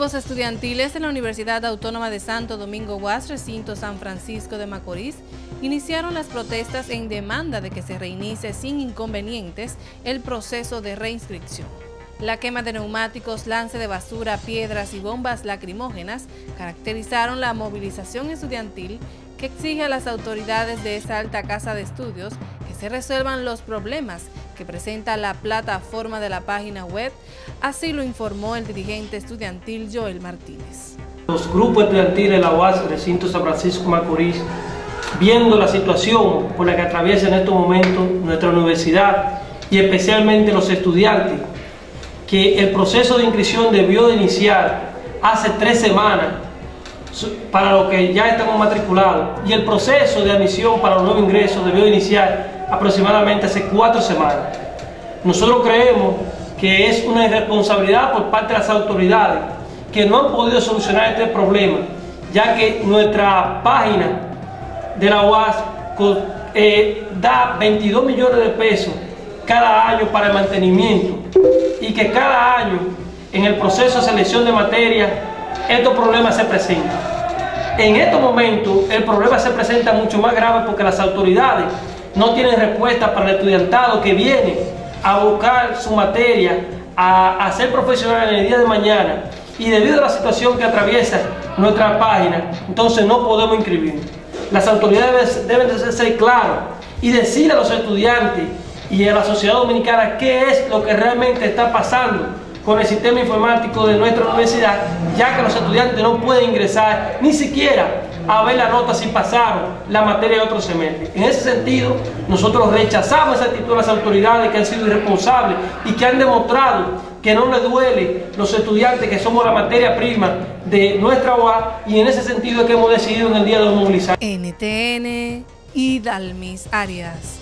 Estudiantiles de la Universidad Autónoma de Santo Domingo UAS, recinto San Francisco de Macorís, iniciaron las protestas en demanda de que se reinicie sin inconvenientes el proceso de reinscripción. La quema de neumáticos, lance de basura, piedras y bombas lacrimógenas caracterizaron la movilización estudiantil que exige a las autoridades de esta alta casa de estudios que se resuelvan los problemas que presenta la plataforma de la página web, así lo informó el dirigente estudiantil Joel Martínez. Los grupos estudiantiles de la UAS, recinto San Francisco Macorís, viendo la situación por la que atraviesa en estos momentos nuestra universidad y especialmente los estudiantes, que el proceso de inscripción debió de iniciar hace tres semanas para los que ya estamos matriculados y el proceso de admisión para los nuevos ingresos debió iniciar aproximadamente hace cuatro semanas. Nosotros creemos que es una irresponsabilidad por parte de las autoridades que no han podido solucionar este problema, ya que nuestra página de la UAS eh, da 22 millones de pesos cada año para el mantenimiento y que cada año en el proceso de selección de materia estos problemas se presentan. En estos momentos el problema se presenta mucho más grave porque las autoridades no tienen respuesta para el estudiantado que viene a buscar su materia, a, ser profesional en el día de mañana y debido a la situación que atraviesa nuestra página, entonces no podemos inscribir. Las autoridades deben de ser claras y decir a los estudiantes y a la sociedad dominicana qué es lo que realmente está pasando con el sistema informático de nuestra universidad, ya que los estudiantes no pueden ingresar ni siquiera a ver la nota si pasaron la materia de otro semestre. En ese sentido, nosotros rechazamos esa actitud de las autoridades que han sido irresponsables y que han demostrado que no les duele los estudiantes que somos la materia prima de nuestra UA y en ese sentido es que hemos decidido en el día de movilizar. NTN y Dalmis Arias.